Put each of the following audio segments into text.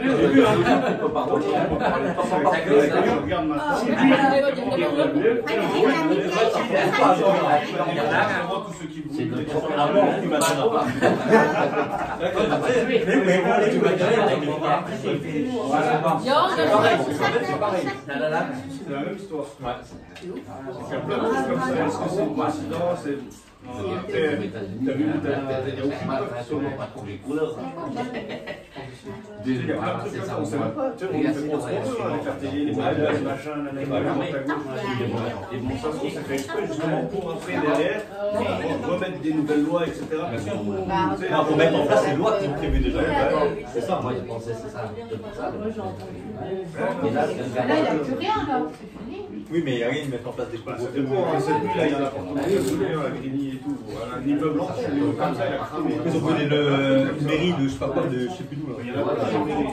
J'ai vu, on peut pas parler. On peut parler. C'est la même histoire. T'as vu, t'as dit, il n'y a aucune couleur de trucs comme ça, on sait pas. Tu sais, on fait qu'on veut, hein, les les machins, la Et bon, ça, fait exprès justement pour après derrière, pour remettre des nouvelles lois, etc. Non, faut mettre en place les lois qui sont prévues déjà. C'est ça, moi je pensais, c'est ça. C'est pour là, il n'y a plus rien, là. C'est fini. Oui, mais il n'y a rien de mettre en place des Bah, choses. bon, hein, cette nuit là, il y en a partout. Vous voulez, la Grigny et tout. Voilà, Un immeuble blanc, comme ça, il a cramé. Ils ont pris le mairie de je sais pas quoi, de je sais plus d'où là. Il y en a pas qui ont mairie.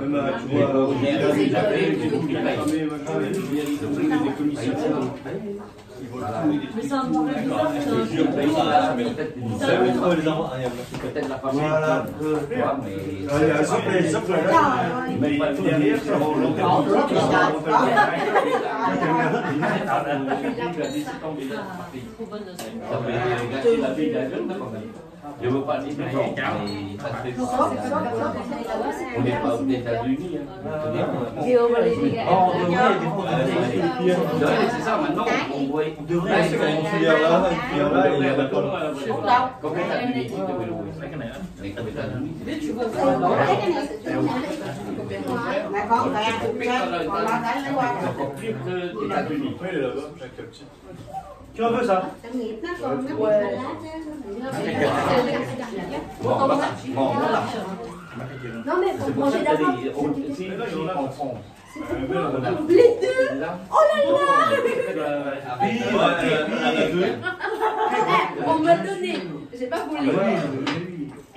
Même à, tu vois, au village, il a fait, il a cramé, machin, les mairies, ils ont pris des commissions. Ils volent tout, des Mais trucs. ça me paraît bizarre que Je ça- jure, mais ça, mais Peut-être ça veut trop les enfants. Ah, il y a merci. peut-être la famille. Voilà. tu vois, mais. Ah, il y a un simple exemple là. Mais derrière, ça va au long terme. Trop bonne Ça fait gâcher la vie d'un jeune, quand même. Je veux pas dire mais ça se fait On n'est pas aux États-Unis. hein. Ouais, C'est ça, maintenant, on voit. On devrait se commencer à là, et puis là, et il y a pas là. Quand tu as une équipe de vélo, mais aux États-Unis, Mais tu vois ça, non c'est encore pire que les États-Unis. Après, il est là-bas, Jacques Capti. Qui en veut ça Non mais C'est faut pour ça manger que d'abord. les- on- si, si, en France. Un bel on a- Les deux Là, Oh là là Oui, euh, à la deux. On m'a donné J'ai pas voulu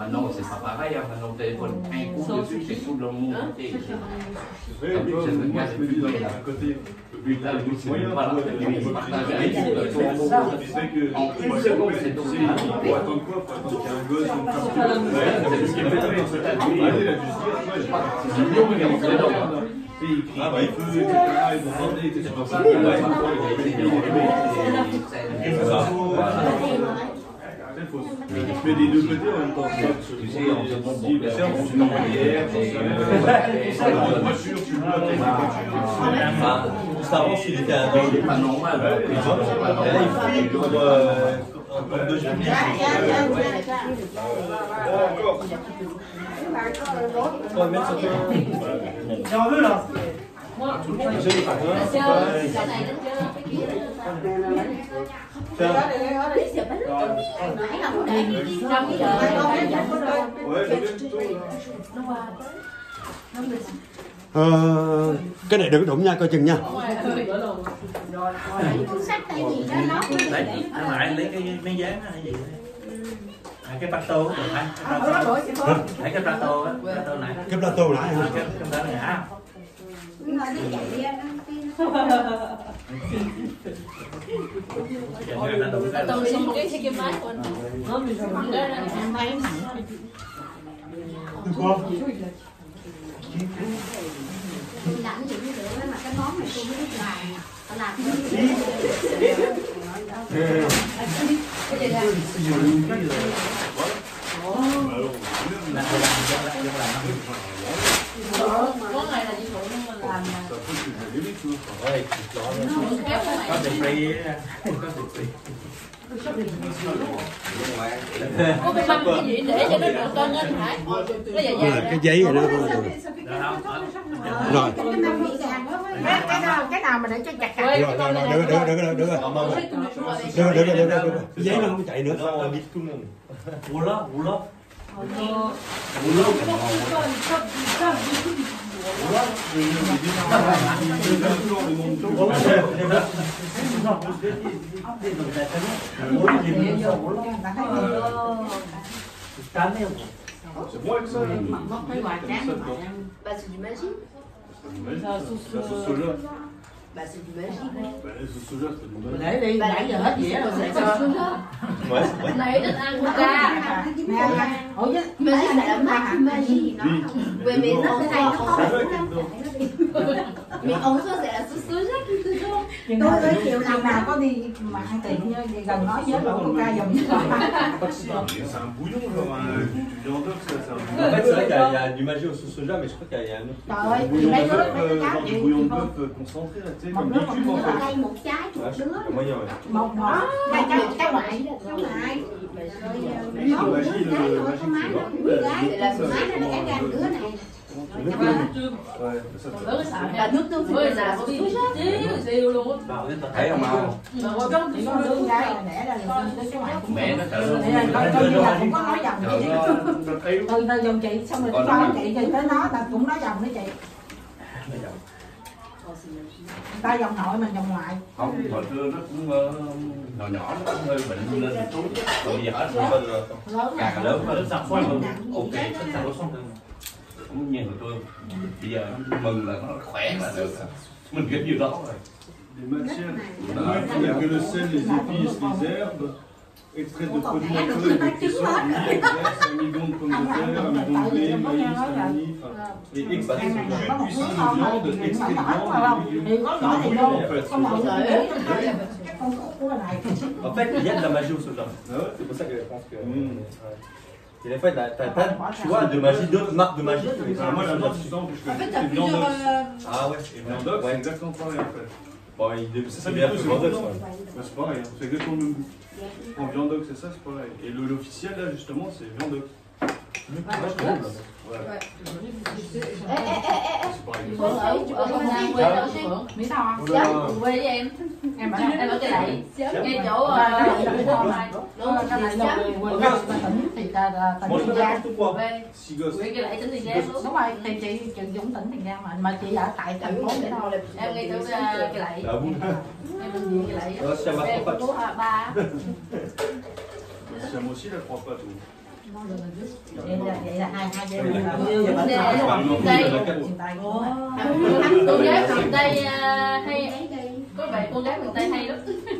Euh, il y a des années. Maintenant, c'est pas pareil, hein. maintenant, le téléphone, un coup dessus, c'est tout le monde entier. C'est vrai, tu vois, moi je me dis d'un côté, Depuis là, le but, c'est moyen de de pas trouver partager des avec trucs. tout le monde. Tu sais que En une seconde, c'est tout. tu sais, il faut attendre quoi Faut attendre qu'il y ait un gosse, une femme qui meurt. Ouais, c'est ce qui est fait avec ce Allez, il a juste dit, ouais, j'ai pas. C'est mignon, mais on fait dans le- Et il crie, Ah, bah, il feu, etc. Ils vont bander, etc. C'est pour ça Ouais, que ouais. C'est ça. Il faut se met des deux côtés en même temps. Tu sais, on se montre dit, ben, c'est un consultant hier, en voiture, tu bloques avec la voiture. Ah, Juste avant, s'il était à C'est pas normal. hein. Et là, il file pour euh, pour deux juillet. Encore. On va mettre ça J'en veux là Ờ, cái này đừng đụng nha coi chừng nha. Này lấy cái miếng dán hay gì à, cái plato của anh cái plato lấy cái plato á. Plato này. Cái plato nãy hả? Cái cái đó ngã Kiểu như cái Tôi xin cái cái cái máy của anh. Nó bị là cái máy. làm gì cũng được mà cái món này tôi mới biết làm Tao làm cái gì làm cho nó được con lên Hải. Nó dài Đây dài là cái giấy rồi đó đó rồi Cái nào cái nào mà để cho chặt Quay rồi rồi rồi được rồi được rồi được rồi được rồi được rồi được rồi được rồi giấy nó không chạy nữa Là, on invite tout C'est bon avec ça Bah, c'est du magique. La sauce soja. Bah, c'est du magique. Bah, c'est du Để đi, nãy giờ hết dĩa rồi. C'est vrai. Này thích ăn coca. Nè, ủa chứ, la marque magique, non Oui, mais non, c'est Ça pas va avec dedans. Mais en soi, c'est la sauce soja qui est chừng nào tới chiều nào nào có đi mà ăn tiệm như vậy gần nói với đổ coca dùm cho C'est un bouillon, genre un, du viande d'ox, ça, c'est un bouillon. En fait, c'est vrai qu'il y, a- il y a du magie au sauce soja, mais je crois qu'il y a un autre. Trời ơi, mấy đứa mấy euh, đứa cháu euh, tu sais, Một đứa một đứa fait. đây một trái một đứa một một hai cái cái loại cái loại Oui, le magie, le magie, c'est bon. cái là cái máy nó để ra đứa này Ça, ça. Bah, nước tương thì sauce soja. Bảo cái tao thấy không có là là cũng mẹ nó là là cũng có nói dòng với chị từ từ dòng chị xong rồi nó- chị thì tới nó là cũng nói dòng với chị ta dòng nội mình dòng ngoại không hồi xưa nó cũng ờ, nhỏ nhỏ nó cũng hơi bệnh lên chút còn bây giờ hết rồi de- lớn càng là lớn Nó sẵn xoay rồi. ok cả nó xong rồi. Cũng như hồi xưa bây giờ nó mừng là nó khỏe là được mình cái gì đó rồi Des matières. Il n'y a que le sel, les épices, les herbes, extrait de produits naturels de cuisson, huile, graisse, amidon de pommes de terre, amidon de blé, maïs, vanille, et extrait de jus de cuisson de viande, de viande, C'est un bouillon en fait. En il y a de la magie au soja. Ah C'est pour ça que je pense que. Mm. Ouais. Et des fois, t'as t'as pas, tu vois, de magie, d'autres marques de magie. mais Ah, moi j'adore ce temps parce que En fait, c'est t'as viande plusieurs. d'ox. euh, Ah ouais, Et viande d'ox, c'est Ouais. exactement pareil en fait. Bon, il C'est ça, c'est du bien coup, que c'est viande d'ox, bon. ouais. Bah, c'est pareil, hein. c'est exactement le même goût. En viande d'ox, c'est ça, c'est pareil. Et le- l'officiel là justement, c'est viande d'ox. Ouais, je connais, là. Voilà. Eh, eh, eh, eh, eh. C'est pareil. Phượng ở ở Quảng Nam quê ở Phượng. biết sao không Dạ, cùng quê với em. em bảo Em ở cái lậy. Ngay chỗ Ờ, ờ, cái này Đúng là rồi. cái Đúng rồi, này là Chấm. quê quê quê tỉnh thì là là tỉnh Moi, je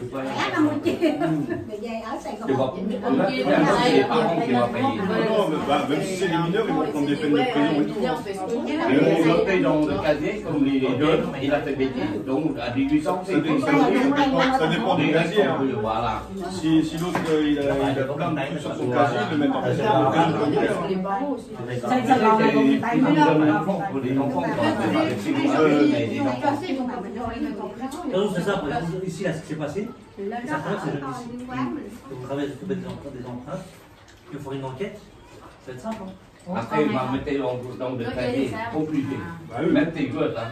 ở Sài Gòn là, les parents qui payer. Non, mais bah, même si c'est les mineurs, ils vont prendre des peines de prison et tout. hein. Mais on le paye dans le casier comme les jeunes, il a fait bêtise, donc à 18 ans, c'est Ça dépend, ça dépend- ça dépend du casier. hein. Voilà. Si, si l'autre euh, il a, il a plein de trucs sur son casier, ils le mettent en prison pour Pour les enfants, euh, mais enfants. Donc c'est ça, par exemple, ici, là, ce qui s'est passé, Ça, c'est le vous travaillez sur des empreintes, des empreintes, il faut faire une enquête, ça va être simple. Hein. Après, il va mettre dans, dans le. Bah oui. Même tes gosses, hein.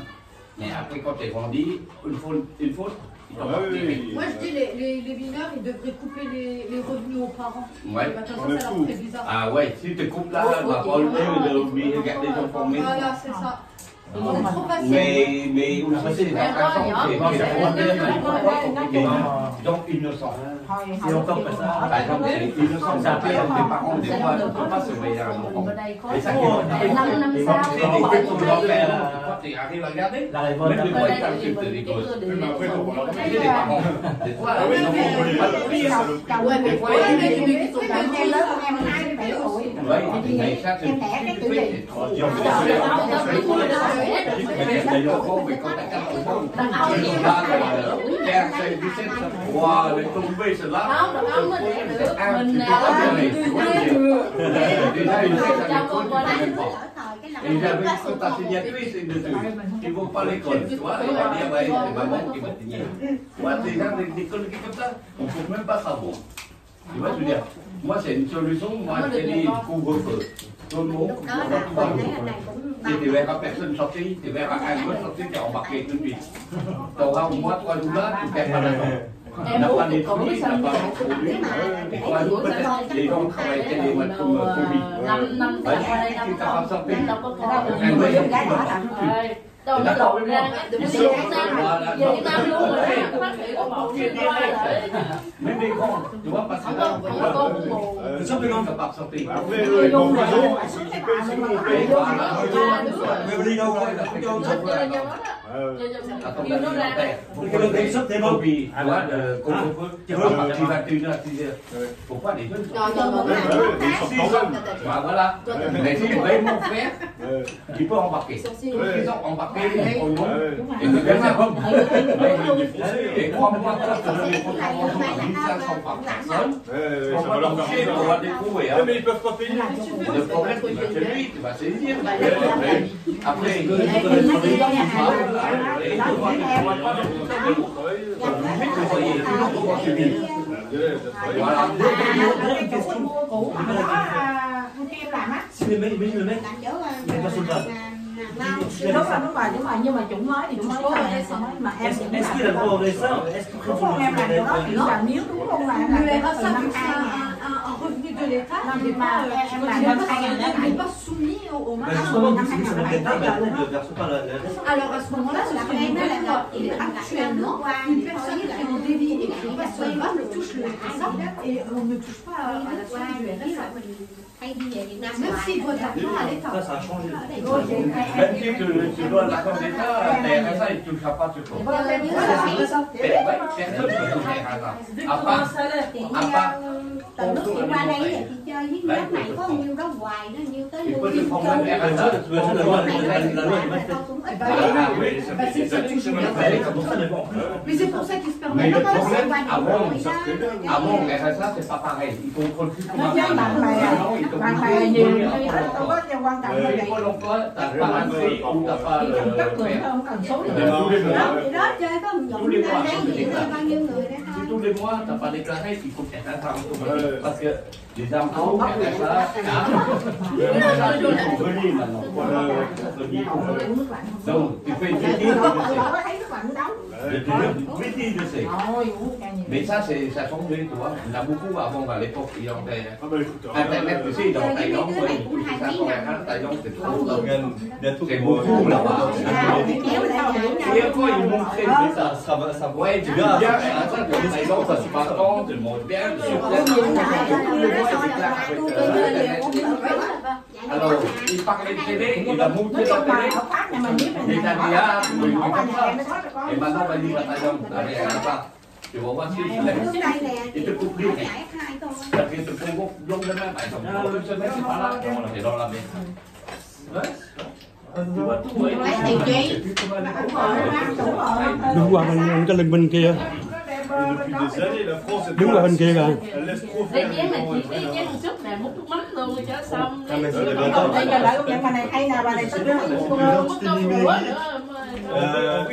Mais après, quand t'es grandi, une faute, une faute, il Ah va pas oui. Moi je dis les, les, les mineurs ils devraient couper les, les revenus aux parents. Ouais. Bah, On ça leur fait bizarre. Ah ouais, si tu coupes là, elle va pas le temps de oublier de garder ton formé. Voilà, c'est ça. Mais, mais aussi, des infractions, c'est pas donc innocent. C'est encore pas ça. Par exemple, innocent, ça peut être des parents, des fois, ne peuvent pas surveiller un enfant. Bên đây có Et ça, Oh, c'est des des têtes qu'on quand tu arrives à regarder, la révolte même les fois, ils les gosses. Mais après, on va leur les parents, des fois, Ah les on les pas a de pris, prise. ça le chồng Ouais, mais Des fois, ouais, il y a mais des- mais qui sont Et en plus, Mais c'est- les enfants, mais quand t'as 4 enfants, tu vas, euh, 15, 16, 17, ça, ouah, les tomber, ceux-là, Không, đàn ông nó đẻ được. Mình tu vois, à, mais tu vois, mais déjà, ils savent Chồng les con codes, qua ils đây. savent pas. lỡ thời cái Et là signatrice dessus. Ils vont pas à l'école, tu vois. Il va dire, ouais, c'est maman qui. Ouais, des gens, des, des conneries comme ça, on ne peut même pas savoir. Tu vois, je veux dire, moi c'est une solution, moi c'est les couvre-feu. Tout le monde, đó cũng thì tu verras personne sortir, tu verras un gars sortir qui est embarqué tout de suite. Tu auras au moins trois jours là, tu perds pas d'argent. Em n'a pas les fruits, với n'a pas de produits. Et trois jours peut-être, les gens travaillent des mois comme Covid. năm năm Đấy, qua đây khi năm ta không con sortir, đâu con đâu nó lộ ra đừng có đi Việt Nam về Việt Nam luôn rồi phát hiện có một chuyên qua grands, tu vois, parce que không có không có con cũng buồn euh, simplement, ça part sortir. Après, eux, les grands maisons, ils s'occupaient, sinon on paye. Et voilà. Mais đi đâu rồi? Không ông chơi nhau đó Euh, chơi nhau Attends, kêu nó ra đây Cái đường cảnh sát thế không? Puis, tu vois, le couvre-feu, tu vas partir 21h à 6h. Pourquoi les jeunes rồi rồi một ouais, ngày ouais, ils sortent quand même. Bah voilà. Mais si vraiment faire, Euh, il peut embarquer. Ouais. Ils ont embarqué, ils ont ouais, ouais. Et tu fais ça comme Et crois-moi, toi, je te donne les contraventions à 1500 par personne. On va va leur faire on va découvrir. Mais ils peuvent pas payer. Le problème, chez lui, tu vas saisir. Après, il Voilà. Làm mec, le mec, làm chỗ Mais pas soldat. lao đúng rồi đúng rồi đúng rồi nhưng mà chủ mới thì chủ mới làm mới mà em cũng qu'il đúng không em làm điều đó thì là nếu đúng không là em làm cái từ năm hai un, un- un revenu de l'État, Non, il n'est mais pas, pas, euh, elle il m'a n'est donné pas, un gamin, il n'est elle pas soumis au, au Bah marché. justement, c'est c'est le l'État, bah non, ne verse pas la la dessin. Alors à ce moment-là, ce serait une nouvelle loi. Et actuellement, une personne qui est en délit et qui n'est pas solvable touche le RSA et on ne touche pas à, à la somme du RSA. hay đi về Việt Nam Même hoài. s'il doit de l'argent à l'État. Ça, ça a changé. Même si tu, tu dois l'accord d'État, TRSA, il ne touchera pas sur toi. Vâng, nhưng mà là Personne ne peut toucher TRSA. À part, chị à part, từ lúc chị qua đây thì chị chơi với lớp này có nhiêu đó hoài nó nhiêu tới ça ça, ça. C'est comme ça, mais c'est pour ça qu'il se Mais permet de problème, avant, avant, RSA, c'est pas pareil. Il faut qu'on plus comme nó un với bạn bè Non, il faut bạn plus bè nhiều comme khi un đâu có điều quan trọng như Et vậy. Pôle emploi, t'as pas l'inscrit ou t'as pas le tous les đó mois, t'as pas déclaré, il faut que tu aies un automatique. Parce que les RSA, venir maintenant. Voilà, venir. không Donc, tu fais une bêtise, đâu Je sais. Mais ça, c'est, ça a changé, tu vois. Il y en a beaucoup avant, à l'époque, il y avait Ah bah écoute, Internet, tu sais, dans Thaïlande, ouais, il touchait 500 RSA, Thaïlande, c'est trop. Tout C'est beaucoup là-bas. Et après, ils montraient ça. Ça ça. Ouais, tu viens, bien, de Thaïlande, ça se passe quand, tu le montres bien, sur place. Mois, rồi il déclare lại avec euh, Internet. Cũng được Alors, il parlait de télé, il a monté nói la chung là pháp nhà mình biết Les mình này Italiens, mình mới ça. có có Et maintenant, vas-y, va Thaïlande, avec RSA. Tu vas voir si je l'ai. Trước đây nè Et chị te coupe les giải hai thôi Parce que tu prends beaucoup long de main, par exemple. Dans une semaine, c'est pas là. Lấy Et puis, tu vas aller đúng voir. rồi đúng rồi Đúng qua bên cái lưng bên kia Đúng qua bên kia kìa Đi luôn xong. C'est des Còn bâtards. bây giờ lại cũng nhận bà này hay nè bà này thích lắm Múc cơm nữa nữa. Euh,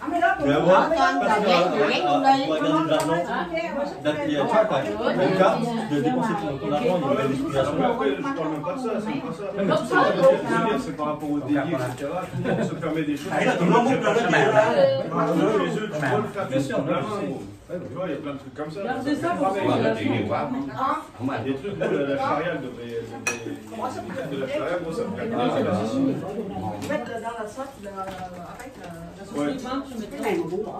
Après, il faut. Monnaie numérique. Ông ấy đó cũng Mais có avoir, mấy parce con que là giấy euh, giấy euh, luôn đi pour regarder l'argent, là, il y a, tu vois, t'as une carte de dépenser ton ton argent, il y a une explication. Mais après, je parle même pas de ça, c'est pas ça. Comme ça, Ce que je veux dire, c'est par rapport au délit, etc. Tout le monde se permet des choses. Ah, là, tout le monde peut le faire. Eux, les autres, tu dois le faire Bien sûr, la non, main, je sais. gros. Tu vois, il y a plein de trucs comme ça. c'est ça, Pareil, Tu vois, là, tu y vois. Comment Des trucs, gros, la, la charia elle devrait. devrait- De la charia, gros, ça me fait Mettre dans la sauce, le- avec la, la sauce Ouais. limon, tu mets cái dedans. này mà cũng bỏ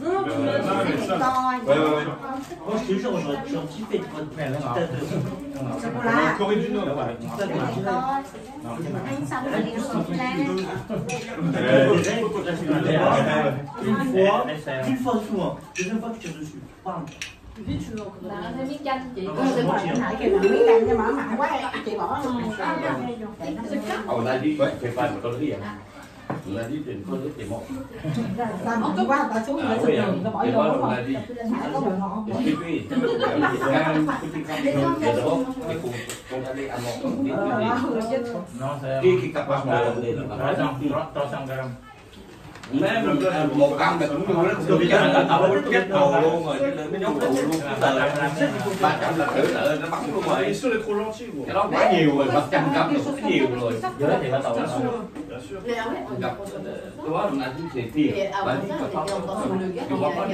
Non, non, tu mets Non, mais ça. coi Ouais, ouais, ouais. Moi, je te jure, j'aurais j'aurais kiffé de prendre une petite tasse de sô cô En la Corée du Nord. Voilà, une petite tasse de coi ăn xong rồi đi sụp la Euh, Déjà, il faut que tu fasses une fois, une fois souvent. Deuxième fois, tu tires dessus. Là thêm miếng chanh chị. Non, Cô c'est sẽ bon, bỏ tiens. cái này kìa miếng canh cho mở mặn quá chị bỏ luôn On a dit, fais pas de conneries. hein. On a dit, c'est une connerie, c'est mort. ta mặn quá ta xuống sụp hein. đường ta bỏ vô đúng không Hải có đường ngọt Est-ce que tu es quand même petit crampon de drogue, il faut condamner à mort. Dis, tu dis. Non, c'est. Qui qui est capable de le donner Trois là-bas cents- trois- 300 grammes. Nếu mình một căn mình cũng vô Tôi cái là tàu lắm kết tàu luôn rồi, cái nhóm tàu luôn. ba trăm là thử tự nó bắn trop gentille, cái đó quá nhiều rồi ba trăm trăm là cũng nhiều rồi Dưới thì bắt đầu nó Bien sûr. gặp tôi nói là anh sẽ tiền và những cái pháp cái pháp đó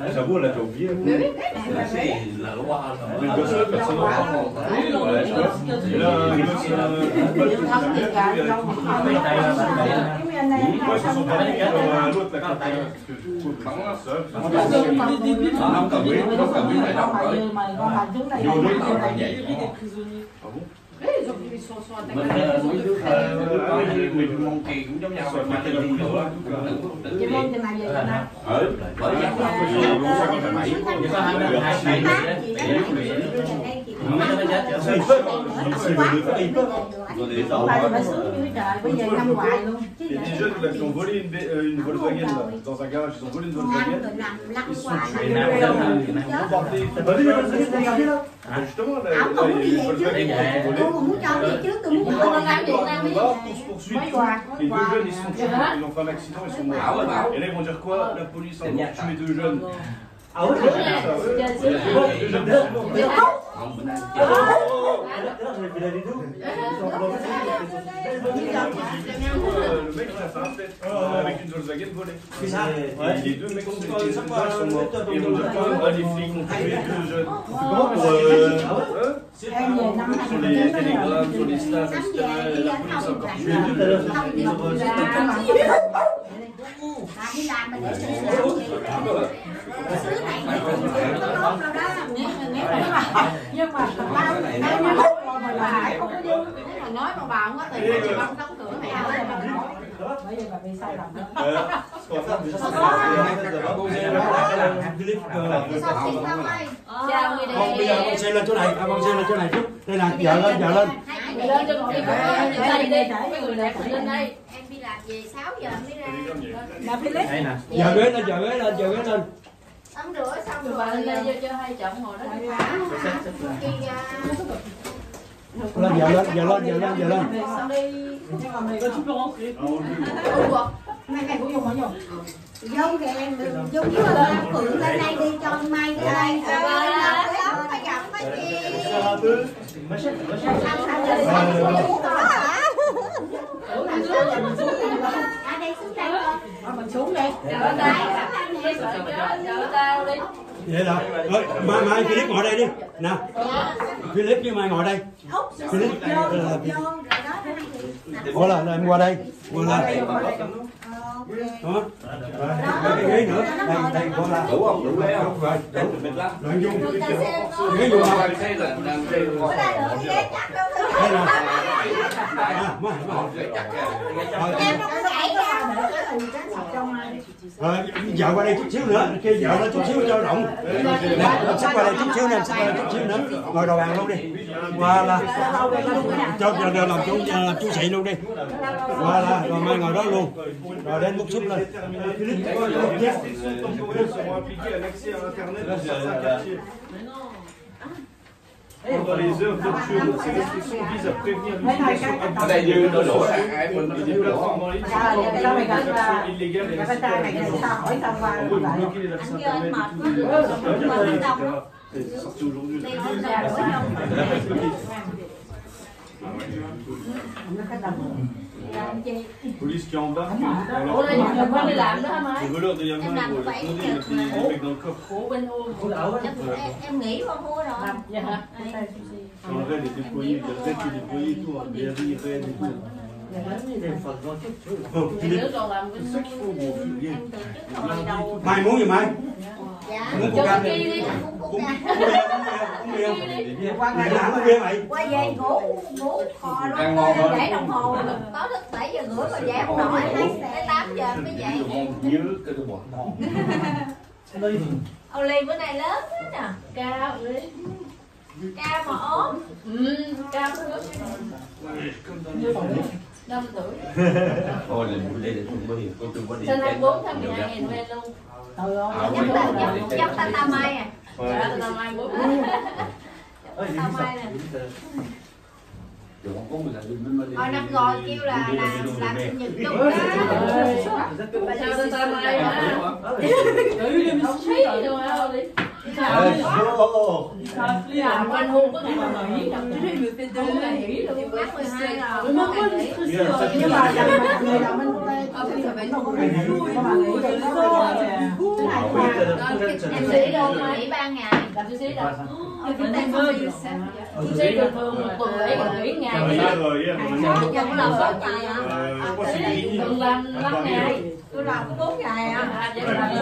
Ah, J'avoue, on l'a déjà oublié. là nó qua Mais le gosse, personne n'en parle. Ouais, tu vois. Et là, un gosse, un pote que j'ai jamais vu avec Bên đây là bạn bè Moi, ils se sont pas mis comme l'autre, là, quand même. Parce que mình mấy đứa thơ mình mong kỳ cũng giống nhau mà đi đi nữa Việt Nam? ở bởi Chỉ có hai hai hai Il y a des jeunes qui ont volé une, Volkswagen dans un garage, ils ont volé une Volkswagen. Ils sont tués, Justement, là, il y a une Volkswagen qui Les deux jeunes, ils sont tués, ils ont fait un accident, ils sont morts. Et là, ils vont dire quoi La police a tué deux jeunes. Ah ouais Ça, ouais. Deux jeunes, ils sont morts. không mình ăn Oh, oh, oh. Là, j'avais fait la vidéo. Ils sont dans le Euh, Le mec, il a fait un fait euh, avec une Volkswagen volée. C'est ça Et les deux mecs sont les deux sont morts. Et ils vont dire quoi Ah, les flics ont tué deux jeunes. Comment pour... Euh... Hein Em về năm Sur 2009 les đó télégrammes, sur les stats, Tắm etc. về đi La ra police a không encore là tué deux jeunes. Không xứ này nó không có tốt đâu đó nhưng mà nhưng mà nhiêu lúc rồi mà không có vô mà nói mà bà không có tiền thì bà không đóng cửa mẹ ơi bởi vì bà bị sai lầm không Không, bây giờ con xe lên chỗ này, con xe lên chỗ này chút. Đây là dở lên, dở lên. Lên cho đây đi lên đây em đi làm về 6 giờ mới ra là Philip nè Dở ghế lên, dở ghế lên, dở ghế lên. Tắm rửa xong rồi rồi bà lên đây cho hai chồng ngồi đó đi Lên, dở lên, dở lên, dở lên, dở lên. xong đi nhưng mà mày có chút lo mày mày cũng dùng mà dùng vô kìa dùng với bà phượng lên đây đi cho mai ra đây lâu lắm phải gặp phải hả à đây xuống đây mình xuống đây chở chở tao đi Vậy là, Ơi, mai, mai Philip ngồi đây đi. Nè, Philip với mai ngồi đây. Philip, vô vô ờ, Ủa là, là em qua đây. Qua đây. ok Đó. Rồi, cái ghế nữa. Đây, đây, qua là. đủ không đủ lấy không Rồi, đủ rồi dung. Ghế dung không? Xe là Đây là. À, chắc kìa. Rồi, em đâu có nhảy ra để dạo qua đây chút xíu nữa. kia dạo nó chút xíu cho rộng. Nè, qua đây chút xíu nè, sắp qua đây chút xíu nữa. Ngồi đầu bàn luôn đi. Qua là. Cho giờ làm chú làm ờ, chú sĩ luôn đi. Qua là, rồi mai ngồi đó luôn. Rồi đến múc súp lên. Les restrictions temporelles seront appliquées à l'accès à Internet dans les heures nocturnes, ces restrictions visent à prévenir l'utilisation et đi des plateformes en ligne À, sont illégales et à En gros, les accès Internet. C'est sorti aujourd'hui. nữa không Police qui embarque dans leur Les voleurs de làm pour les được des mecs dans le coffre. le raid est déployé, il y a raid qui est déployé et tout, BRI, raid et tout. C'est ça qu'il faut, muốn gì mai? dạ. Muốn cô cam cái đi. Đi không? Mày làm bia mày. quay về ngủ ngủ kho lắm. để đồng hồ. Tối thức 7 giờ rưỡi mà dậy không nổi. Tới 8 giờ mới dậy. Nhớ cái đồ bỏ Ô Ly bữa nay lớn thế nè. Cao đi Cao mà ốm. Ừ cao năm tuổi. Thôi là buổi đây để chuẩn bị cô chuẩn bị sinh 24 tháng 12 nghìn về luôn? Trời ơi Dắt ta dắt ta ta mai à dạ tao mai Ah, mình mình Hồi năm rồi kêu là làm làm sinh nhật chung đó. Sao ta ta mai mà đi hôn có ngày mà nghỉ đâu Mát 12 rồi. Nhưng mà có nhưng mà cái Em sĩ đâu nghỉ ba ngày. Làm tôi xí đâu Chúng ta không đi Tôi xí được phương mà tuần lễ nghỉ ngày. Chồng làm bốn ngày à. Ờ. Tuần làm 5 ngày tôi làm có bốn ngày à À, là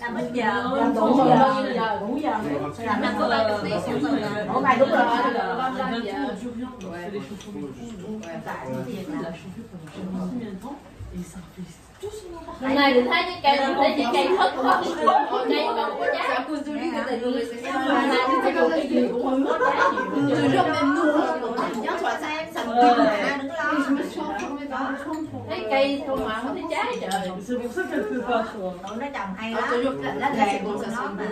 làm ít giờ. làm đủ Đủ giờ giờ đủ giờ Làm năm có ba tiếng xong rồi là mỗi ngày đúng rồi Hôm nay định thấy cái cây định thấy cái cây thất quá Cây không có giá Cô Julie có thể nuôi sẽ Hôm nay định thấy cái gì cũng không có giá Tôi rất em nuôi Nhớ thoại sao em thành kim mà đừng lo Thấy cây không mà không thấy trái trời tụi nó trồng hay lắm là là cũng sẽ nó mà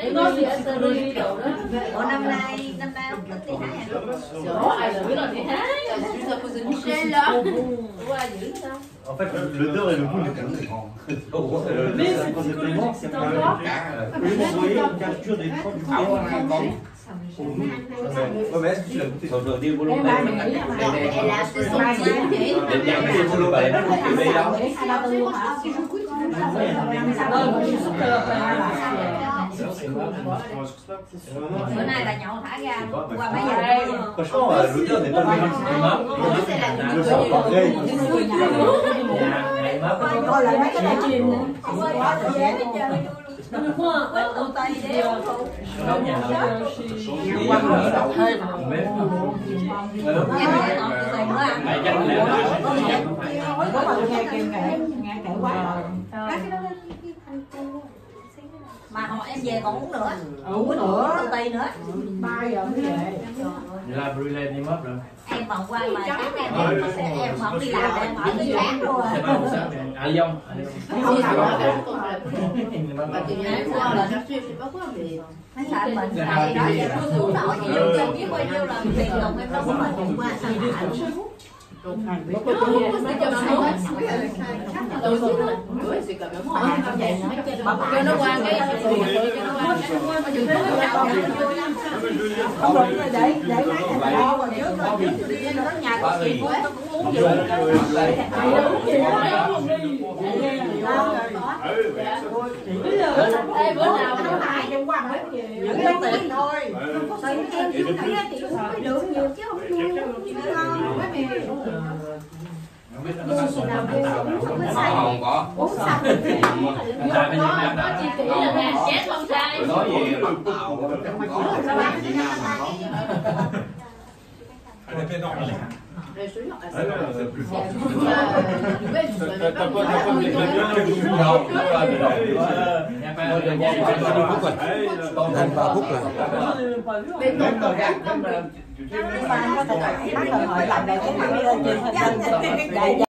Thấy có gì ở Syria đồ đó Ủa năm nay năm nay ông thích đi hái hả? Có ai giữ là thì hái Chúng ta cô Julie Michel đó Có ai giữ đâu En fait, le dehors et le bout, il est Mais c'est psychologique, c'est un droit. Oui, vous voyez, une capture des produits. L'as goûté Thường thường đi bolo bay mình nghĩ là Elle là c'est son chien vậy Định dạng cái đi bolo bay nó không đi đâu Bữa nay là nhậu thả ga qua mấy giờ Franchement, euh, l'odeur n'est pas le même. Nó sẽ là những. Nhà ngày mớp coi lại mấy cái này nhà Mến Em lại ngọt tụ tây nữa mà họ em về còn uống nữa. Uống nữa. Tây nữa. Ba giờ mới về. Là Brilliant đi mớp rồi Em vòng qua mà chắc em em sẽ em không đi làm em ở cái khác rồi Sẽ ba một sáng À dông Mấy lại mình này đó giờ tôi xuống nổi gì vô cho biết bao nhiêu là tiền đồng em đâu có mà hôm qua sao lại Cho nó qua cái Cho nó qua không được để để mấy ngày lo rồi trước rồi nó nhà có tiền quá tôi cũng uống nhiều Ê bữa nào nó hại trong qua mấy những cái tiền thôi tiền em chứ thấy ra chị uống mới được. Nhiều chứ không nuôi ngon mấy mẹ Không có không? không? Uống xong bên là ngàn chén không? sai nói gì? Bắt tàu không? có Việt Nam mà có? nhà nhà đi phút rồi Anh ba phút rồi. Đến rồi ra mà nó phải bắt đầu hỏi làm lại cái này lên trên